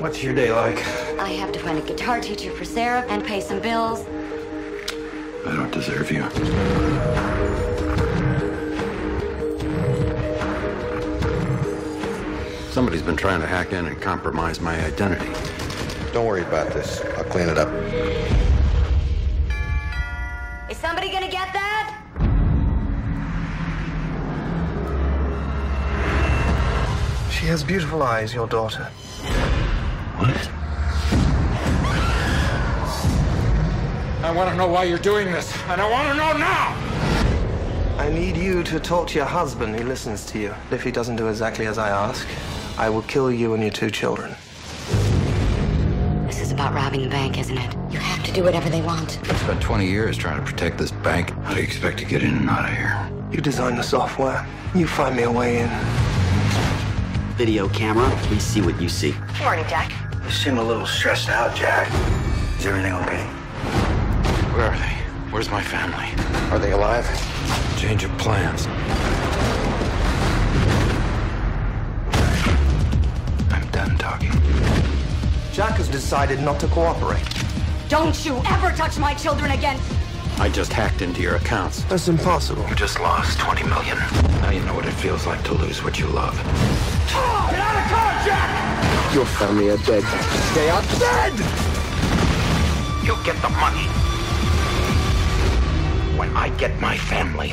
What's your day like? I have to find a guitar teacher for Sarah and pay some bills. I don't deserve you. Somebody's been trying to hack in and compromise my identity. Don't worry about this. I'll clean it up. Is somebody gonna get that? She has beautiful eyes, your daughter. What? I want to know why you're doing this, and I want to know now! I need you to talk to your husband. He listens to you. If he doesn't do exactly as I ask, I will kill you and your two children. This is about robbing the bank, isn't it? You have to do whatever they want. I spent 20 years trying to protect this bank. How do you expect to get in and out of here? You design the software. You find me a way in. Video camera, we see what you see. Good Morning, Jack. You seem a little stressed out, Jack. Is everything okay? Where are they? Where's my family? Are they alive? Change of plans. I'm done talking. Jack has decided not to cooperate. Don't you ever touch my children again! I just hacked into your accounts. That's impossible. You just lost 20 million. Now you know what it feels like to lose what you love. Get out of car, Jack! Your family are dead. They are dead! You'll get the money. When I get my family.